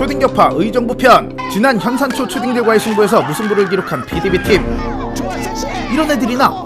초딩격파 의정부편. 지난 현산초 초딩들과의 승부에서 무승부를 기록한 PDB팀. 이런 애들이나.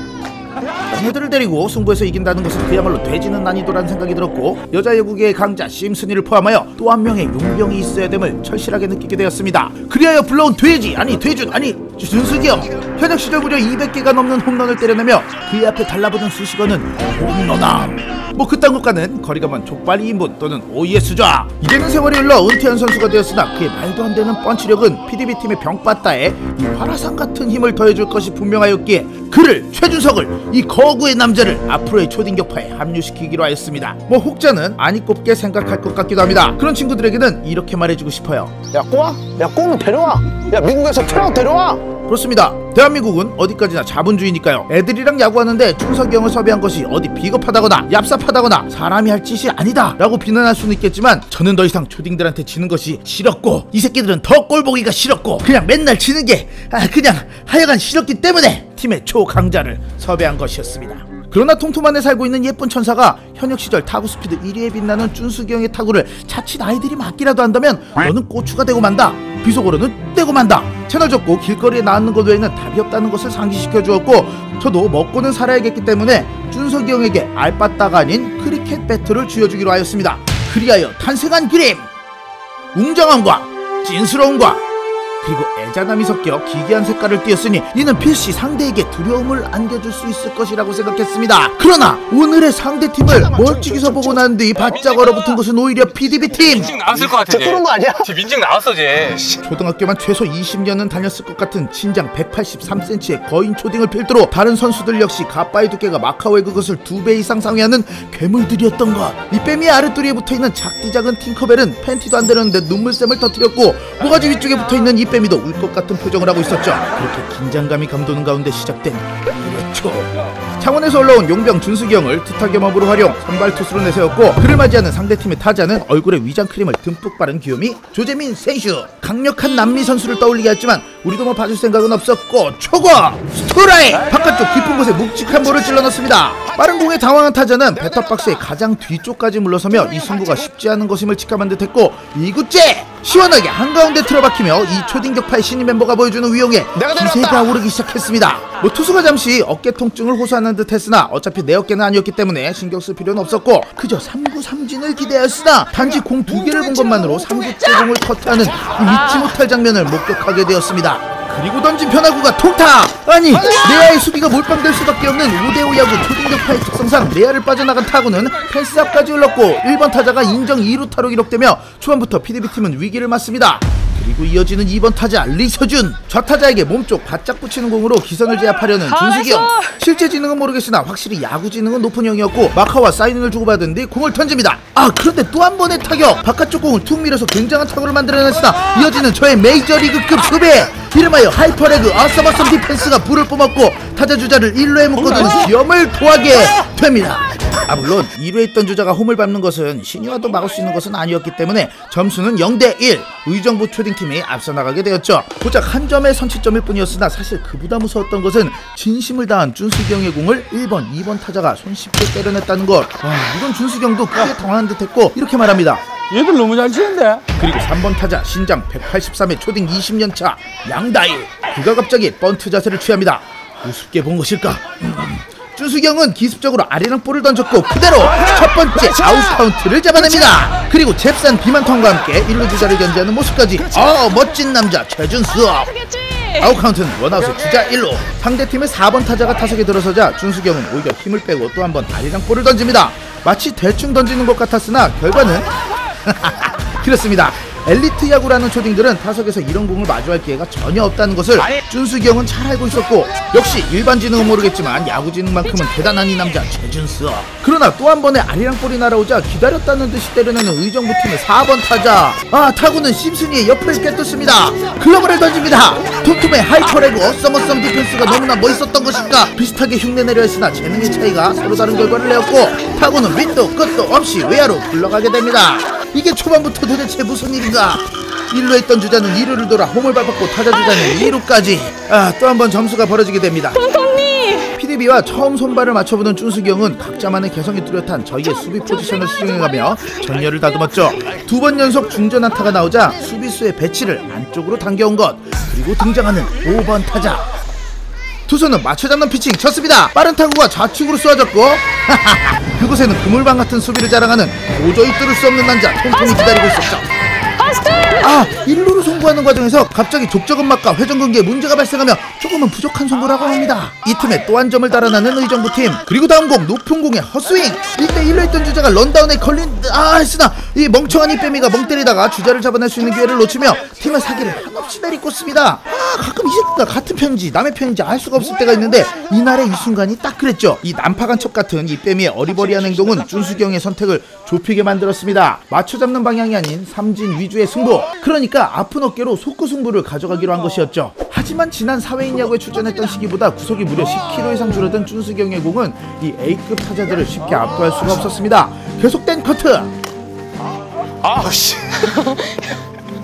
얘네들을 데리고 승부에서 이긴다는 것은 그야말로 돼지는 난이도라는 생각이 들었고 여자 야구계의 강자 심슨이를 포함하여 또 한 명의 용병이 있어야 됨을 철실하게 느끼게 되었습니다. 그리하여 불러온 돼지 아니 돼준 아니 준수경 현역 시절 무려 200개가 넘는 홈런을 때려내며 그의 앞에 달라붙은 수식어는 홈런왕 뭐 그딴 것과는 거리가 먼 족발이 인분 또는 오이의 수자 이제는 세월이 흘러 은퇴한 선수가 되었으나 그의 말도 안 되는 펀치력은 PDB팀의 병바다에 이 화라산 같은 힘을 더해줄 것이 분명하였기에 그를 최준석을 이 거구의 남자를 앞으로의 초딩격파에 합류시키기로 하였습니다. 뭐 혹자는 아니꼽게 생각할 것 같기도 합니다. 그런 친구들에게는 이렇게 말해주고 싶어요. 야 꼬아? 야 꼬는 데려와. 야 미국에서 트럭 데려와 그렇습니다. 대한민국은 어디까지나 자본주의니까요. 애들이랑 야구하는데 준석이 형을 섭외한 것이 어디 비겁하다거나 얍삽하다거나 사람이 할 짓이 아니다 라고 비난할 수는 있겠지만 저는 더 이상 초딩들한테 지는 것이 싫었고 이 새끼들은 더 꼴보기가 싫었고 그냥 맨날 지는 게 아, 그냥 하여간 싫었기 때문에 팀의 초강자를 섭외한 것이었습니다. 그러나 통통만에 살고 있는 예쁜 천사가 현역 시절 타구 스피드 1위에 빛나는 준석이 형의 타구를 자칫 아이들이 맞기라도 한다면 너는 고추가 되고 만다. 비속어로는 떼고 만다. 채널 접고 길거리에 나앉는 것 외에는 답이 없다는 것을 상기시켜 주었고 저도 먹고는 살아야겠기 때문에 준석이 형에게 알바따가 아닌 크리켓 배트를 쥐어주기로 하였습니다. 그리하여 탄생한 그림. 웅장함과 진스러움과 그리고 애자남이 섞여 기괴한 색깔을 띄었으니 이는 필시 상대에게 두려움을 안겨줄 수 있을 것이라고 생각했습니다. 그러나 오늘의 상대팀을 멀찍이서 보고 난 뒤 바짝 얼어붙은 것은 오히려 PDB팀! 민증 나왔을 것 같아. 쟤 쟤. 꼬는 거 아니야? 쟤 민증 나왔어 쟤. 초등학교만 최소 20년은 다녔을 것 같은 신장 183cm의 거인 초딩을 필두로 다른 선수들 역시 가빠의 두께가 마카오의 그것을 두 배 이상 상회하는 괴물들이었던 것. 이 뺨이 아랫도리에 붙어있는 작디 작은 팅커벨은 팬티도 안 되는데 눈물샘을 터뜨렸고 모가지 위쪽에 붙어있는 이 뺨이도 울 것 같은 표정을 하고 있었죠. 그렇게 긴장감이 감도는 가운데 시작된 1회초. 창원에서 올라온 용병 준수기 형을 투타 겸업으로 활용 선발 투수로 내세웠고 그를 맞이하는 상대팀의 타자는 얼굴에 위장 크림을 듬뿍 바른 귀요미 조재민 선수 강력한 남미 선수를 떠올리게 했지만 우리도 뭐 봐줄 생각은 없었고 초고 스트라이 바깥쪽 깊은 곳에 묵직한 볼을 찔러 넣습니다 빠른 공에 당황한 타자는 배터박스의 가장 뒤쪽까지 물러서며 이 승부가 쉽지 않은 것임을 직감한 듯 했고 이구째 시원하게 한가운데 틀어박히며 이 초딩격파의 신인 멤버가 보여주는 위용에! 기세가 오르기 시작했습니다. 뭐 투수가 잠시 어깨 통증을 호소하는 듯 했으나 어차피 내 어깨는 아니었기 때문에 신경 쓸 필요는 없었고 그저 3구 삼진을 기대했으나 단지 공 두 개를 본 것만으로 3구 제공을 커트하는 이 믿지 못할 장면을 목격하게 되었습니다 그리고 던진 변화구가 통타! 아니 레아의 수비가 몰빵될 수밖에 없는 5대5 야구 초딩격파의 특성상 레아를 빠져나간 타구는 펜스 앞까지 흘렀고 1번 타자가 인정 2루타로 기록되며 초반부터 PDB팀은 위기를 맞습니다 그리고 이어지는 2번 타자 리서준. 좌타자에게 몸쪽 바짝 붙이는 공으로 기선을 제압하려는 준숙이 형. 실제 지능은 모르겠으나 확실히 야구 지능은 높은 형이었고 마카와 사인을 주고받은 뒤 공을 던집니다. 아 그런데 또 한 번의 타격. 바깥쪽 공을 툭 밀어서 굉장한 타구를 만들어냈으나 이어지는 저의 메이저리그급 수비. 이름하여 하이퍼레그 아싸바썸 디펜스가 불을 뿜었고 타자 주자를 1루에 묶어두는 기염을 토하게 됩니다 아 물론 2루에 있던 주자가 홈을 밟는 것은 신이와도 막을 수 있는 것은 아니었기 때문에 점수는 0대1 의정부 초딩팀이 앞서 나가게 되었죠. 고작 한 점의 선취점일 뿐이었으나 사실 그보다 무서웠던 것은 진심을 다한 준수경의 공을 1번 2번 타자가 손쉽게 때려냈다는 것. 와, 이건 준수경도 크게 당황한 듯 했고 이렇게 말합니다. 얘들 너무 잘 치는데? 그리고 3번 타자 신장 183의 초딩 20년차 양다일. 그가 갑자기 번트 자세를 취합니다. 우습게 본 것일까 음. 준수경은 기습적으로 아리랑 볼을 던졌고 그대로 첫 번째 아웃 카운트를 잡아냅니다. 그리고 잽싼 비만턴과 함께 1루 주자를 견제하는 모습까지. 어 멋진 남자 최준수. 아웃 카운트는 원아웃에 주자 1루. 상대팀의 4번 타자가 타석에 들어서자 준수경은 오히려 힘을 빼고 또 한 번 아리랑 볼을 던집니다. 마치 대충 던지는 것 같았으나 결과는 그렇습니다. 엘리트 야구라는 초딩들은 타석에서 이런 공을 마주할 기회가 전혀 없다는 것을 준숙이 형은 잘 알고 있었고 역시 일반 지능은 모르겠지만 야구 지능만큼은 대단한 이 남자 최준수. 그러나 또 한 번의 아리랑 볼이 날아오자 기다렸다는 듯이 때려내는 의정부팀의 4번 타자. 아 타구는 심슨이의 옆을 깨뜨습니다. 글러브를 던집니다. tumtum의 hyper leg awesome awesome 디펜스가 너무나 멋있었던 것일까? 비슷하게 흉내내려 했으나 재능의 차이가 서로 다른 결과를 내었고 타구는 밑도 끝도 없이 외야로 굴러가게 됩니다 이게 초반부터 도대체 무슨 일인가 1루에 있던 주자는 2루를 돌아 홈을 밟았고 타자 주자는 2루까지 아 또 한 번 점수가 벌어지게 됩니다 콩콩님! PDB와 처음 손발을 맞춰보는 준수기 형은 각자만의 개성이 뚜렷한 저희의 수비 포지션을 수정해가며 전열을 다듬었죠. 두 번 연속 중전 안타가 나오자 수비수의 배치를 안쪽으로 당겨온 것 그리고 등장하는 5번 타자 투수는 맞춰 잡는 피칭 쳤습니다. 빠른 타구가 좌측으로 쏘아졌고 그곳에는 그물방 같은 수비를 자랑하는 도저히 뚫을 수 없는 남자 통통이 기다리고 있었죠. 아, 1루로 송구하는 과정에서 갑자기 족저근 막과 회전 근기에 문제가 발생하며 조금은 부족한 송구라고 합니다. 이 틈에 또 한 점을 달아나는 의정부팀. 그리고 다음 공 높은 공에 헛스윙. 1대 1로 했던 주자가 런다운에 걸린 아, 했으나 이 멍청한 이빼미가 멍 때리다가 주자를 잡아낼 수 있는 기회를 놓치며 팀의 사기를 한없이 내리꽂습니다. 아, 가끔 이 새끼가 같은 편인지 남의 편인지 알 수가 없을 때가 있는데 이날의 이 순간이 딱 그랬죠. 이 난파간 척 같은 이빼미의 어리버리한 행동은 준수경의 선택을 좁히게 만들었습니다. 맞춰 잡는 방향이 아닌 삼진 위주의 승부. 그러니까 아픈 어깨로 속구 승부를 가져가기로 한 것이었죠. 하지만 지난 사회인 야구에 출전했던 시기보다 구속이 무려 10kg 이상 줄어든 준수경의 공은 이 A급 타자들을 쉽게 압도할 수가 없었습니다. 계속된 커트. 아씨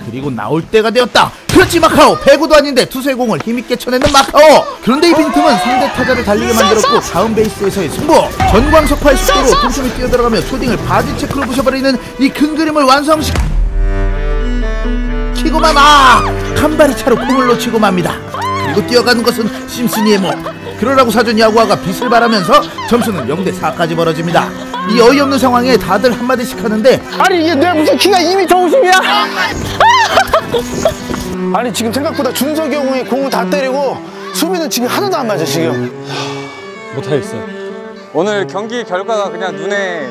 그리고 나올 때가 되었다. 그렇지 마카오 배구도 아닌데 투수의 공을 힘있게 쳐내는 마카오. 그런데 이 빈틈은 상대 타자를 달리게 만들었고 다운 베이스에서의 승부. 전광석화의 속도로 틈틈이 뛰어들어가며 초딩을 바디 체크로 부셔버리는 이 큰 그림을 완성시. 키고만 아 간발의 차로 공을 놓치고 맙니다. 그리고 뛰어가는 것은 심슨이의 몸. 그러라고 사전 야구화가 빛을 발하면서 점수는 0대 4까지 벌어집니다. 이 어이없는 상황에 다들 한마디씩 하는데 아니 이게 내 무슨 키가 2m 50이야 아니 지금 생각보다 준석이 형이 공을 다 때리고 수비는 지금 하나도 안 맞아 지금 못하겠어요. 오늘 경기 결과가 그냥 눈에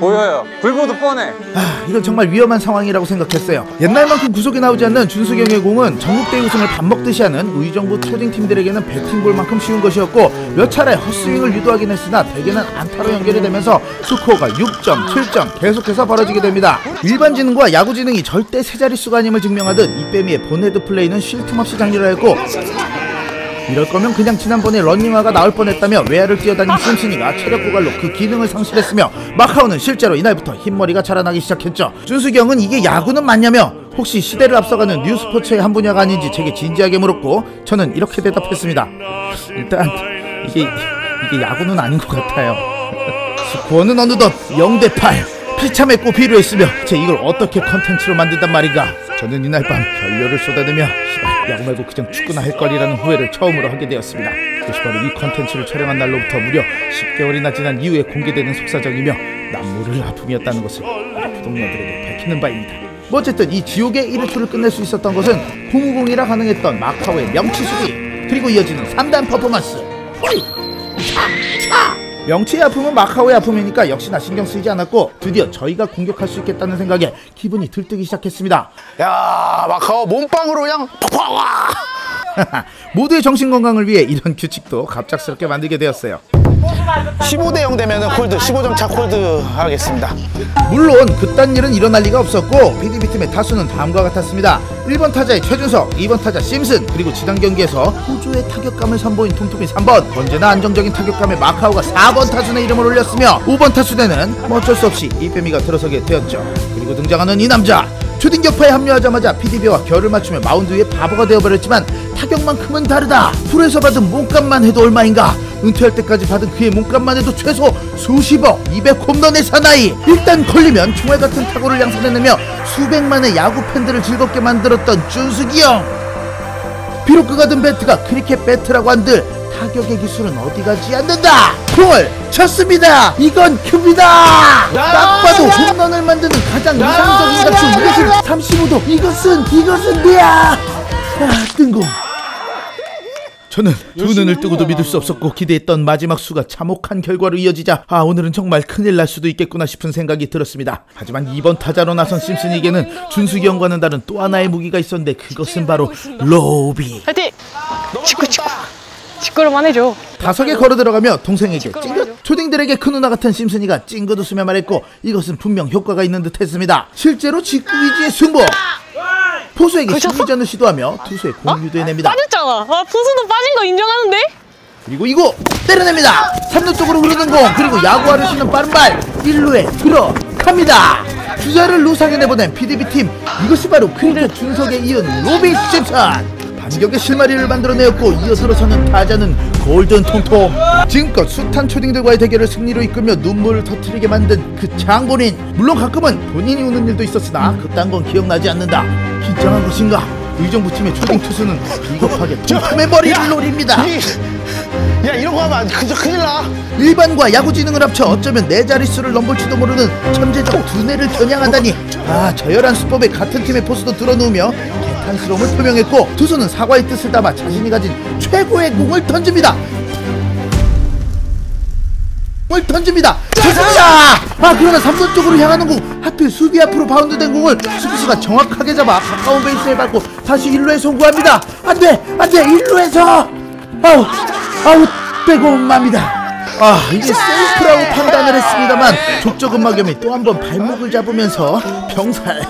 보여요. 불보도 뻔해. 아, 이건 정말 위험한 상황이라고 생각했어요. 옛날만큼 구속이 나오지 않는 준수경의 공은 전국대 우승을 밥 먹듯이 하는 의정부 초딩 팀들에게는 배팅볼만큼 쉬운 것이었고 몇 차례 헛스윙을 유도하긴 했으나 대개는 안타로 연결이 되면서 스코어가 6점, 7점 계속해서 벌어지게 됩니다. 일반 지능과 야구 지능이 절대 세 자릿수가 아님을 증명하듯 이빼미의 본헤드 플레이는 쉴 틈 없이 장렬하였고 이럴 거면 그냥 지난번에 런닝화가 나올 뻔했다며 외야를 뛰어다닌 심슨이가 체력 고갈로 그 기능을 상실했으며 마카오는 실제로 이날부터 흰머리가 자라나기 시작했죠. 준수경은 이게 야구는 맞냐며 혹시 시대를 앞서가는 new 스포츠의 한 분야가 아닌지 제게 진지하게 물었고 저는 이렇게 대답했습니다. 일단 이게 이게 야구는 아닌 것 같아요. 스코어는 어느덧 0대 8 비참해 꼭 필요했으며 제 이걸 어떻게 컨텐츠로 만든단 말인가 저는 이날 밤 결렬을 쏟아내며 야구 말고 그냥 축구나 할 거리라는 후회를 처음으로 하게 되었습니다. 그것이 바로 이 컨텐츠를 촬영한 날로부터 무려 10개월이나 지난 이후에 공개되는 속사정이며 남모를 아픔이었다는 것을 부동료들에게 밝히는 바입니다. 뭐 어쨌든 이 지옥의 1회투를 끝낼 수 있었던 것은 공우공이라 가능했던 마카오의 명치 수비 그리고 이어지는 3단 퍼포먼스. 호이! 명치의 아픔은 마카오의 아픔이니까 역시나 신경 쓰이지 않았고 드디어 저희가 공격할 수 있겠다는 생각에 기분이 들뜨기 시작했습니다. 야 마카오 몸빵으로 그냥 팍팍 와 모두의 정신 건강을 위해 이런 규칙도 갑작스럽게 만들게 되었어요. 15대 0 되면 콜드 15점 차 콜드 하겠습니다 물론 그딴 일은 일어날 리가 없었고 PDB 팀의 타수는 다음과 같았습니다. 1번 타자의 최준석, 2번 타자 심슨, 그리고 지난 경기에서 호주의 타격감을 선보인 tumtum이 3번, 언제나 안정적인 타격감의 마카오가 4번 타순에 이름을 올렸으며 5번 타순에는 뭐 어쩔 수 없이 이빼미가 들어서게 되었죠. 그리고 등장하는 이 남자. 초딩 격파에 합류하자마자 PDB와 결을 맞추며 마운드 위에 바보가 되어버렸지만 타격만큼은 다르다. 프로에서 받은 몸값만 해도 얼마인가? 은퇴할 때까지 받은 그의 몸값만 해도 최소 수십억, 200홈런의 사나이. 일단 걸리면 총알 같은 타구를 양산해내며 수백만의 야구 팬들을 즐겁게 만들었던 준숙이 형. 비록 그가 든 배트가 크리켓 배트라고 한들 타격의 기술은 어디 가지 않는다. 공을 쳤습니다. 이건 큐비다. 딱 봐도 홈런을 만드는 가장 이상적인 가축 이것은 35도. 이것은 이것은 뭐야? 아, 뜬공. 저는 두 눈을 뜨고도 믿을 수 없었고 기대했던 마지막 수가 참혹한 결과로 이어지자 아 오늘은 정말 큰일 날 수도 있겠구나 싶은 생각이 들었습니다. 하지만 2번 타자로 나선 심슨에게는 준숙이 형과는 다른 또 하나의 무기가 있었는데 그것은 바로 로비. 파이팅! 직구로만 해줘. 다석에 걸어 들어가며 동생에게. 찡긋 초딩들에게 큰 누나 같은 심슨이가 찡긋 웃으며 말했고 이것은 분명 효과가 있는 듯 했습니다. 실제로 직구 위지의 승부. 포수에게? 심리전을 시도하며 투수의 공 유도 해냅니다. 빠졌잖아. 아 투수도 빠진 거 인정하는데? 그리고 이거 때려냅니다. 3루 쪽으로 흐르는 공 그리고 야구화를 휘는 빠른 발 1루에 들어갑니다. 주자를 루상에 내보낸 PDB팀. 이것이 바로 크리켓 준석에 이은 로비 심슨 반격의 실마리를 만들어내었고 이어들어서는 타자는 골든 통통 지금껏 숱한 초딩들과의 대결을 승리로 이끌며 눈물을 터뜨리게 만든 그 장본인 물론 가끔은 본인이 우는 일도 있었으나 그딴 건 기억나지 않는다 긴장한 것인가 의정부 팀의 초딩 투수는 비겁하게 통통의 머리를 노립니다 이, 야 이런 거 하면 안- 그저 큰일 나. 일반과 야구 지능을 합쳐 어쩌면 네 자릿수를 넘볼지도 모르는 천재적 두뇌를 겨냥하다니. 아 저열한 수법에 같은 팀의 포수도 들어누우며 개탄스러움을 표명했고 투수는 사과의 뜻을 담아 자신이 가진 최고의 공을 던집니다. 공을 던집니다. 좋습니다. 아 그러나 3루 쪽으로 향하는 공. 하필 수비 앞으로 바운드된 공을 수비수가 정확하게 잡아 가까운 베이스에 밟고 다시 1루에 송구합니다. 안돼 안돼. 1루에서. 아우 아우 빼고 맙니다. 아 이게 세이프라고 판단을 했습니다만 족저근막염이 또 한 번 발목을 잡으면서 병살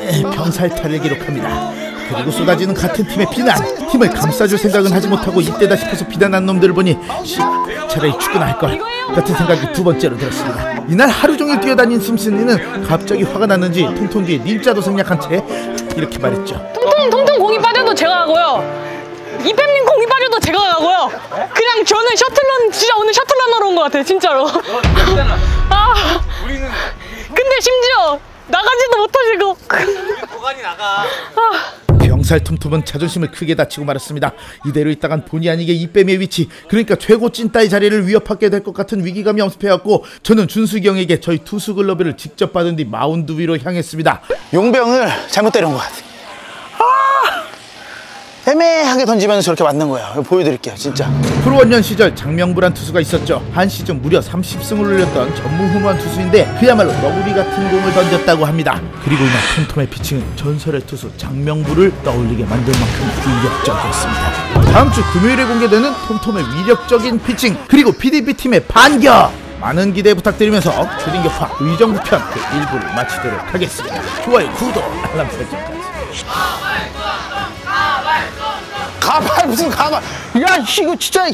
에, 병살타를 기록합니다. 그리고 쏟아지는 같은 팀의 비난 팀을 감싸줄 생각은 하지 못하고 이때다 싶어서 비난한 놈들을 보니 씨, 차라리 축구나 할걸 같은 생각이 두 번째로 들었습니다. 이날 하루 종일 뛰어다닌 심슨이는 갑자기 화가 났는지 통통 뒤에 님자도 생략한 채 이렇게 말했죠. 통통 통통 공이 빠져도 제가 가고요. 이팸님 공이 빠져도 제가 가고요. 그냥 저는 shuttle run 진짜 오늘 shuttle run 하러 온 것 같아요 진짜로. 아 근데 심지어 나가지도 못하시고. 보관이 나가. 병살 tumtum은 자존심을 크게 다치고 말았습니다. 이대로 있다간 본의 아니게 이뱀의 위치, 그러니까 최고 찐따의 자리를 위협하게 될 것 같은 위기감이 엄습해왔고 저는 준숙이 형에게 저희 투수 글러브를 직접 받은 뒤 마운드 위로 향했습니다. 용병을 잘못 때린 것 같아 아! 애매하게 던지면서 저렇게 맞는 이거 보여드릴게요 진짜 프로 원년 시절 장명부란 투수가 있었죠. 한 시즌 무려 30승을 올렸던 전무후무한 투수인데 그야말로 너구리 같은 공을 던졌다고 합니다. 그리고 이날 톰톰의 피칭은 전설의 투수 장명부를 떠올리게 만들 만큼 위력적이었습니다. 다음 주 금요일에 공개되는 톰톰의 위력적인 피칭 그리고 PDB 팀의 반격 많은 기대 부탁드리면서 초딩격파 의정부 편그 일부를 마치도록 하겠습니다. 좋아요, 구독, 알람 설정까지. 가발 무슨 가발. 야 씨, 이거 진짜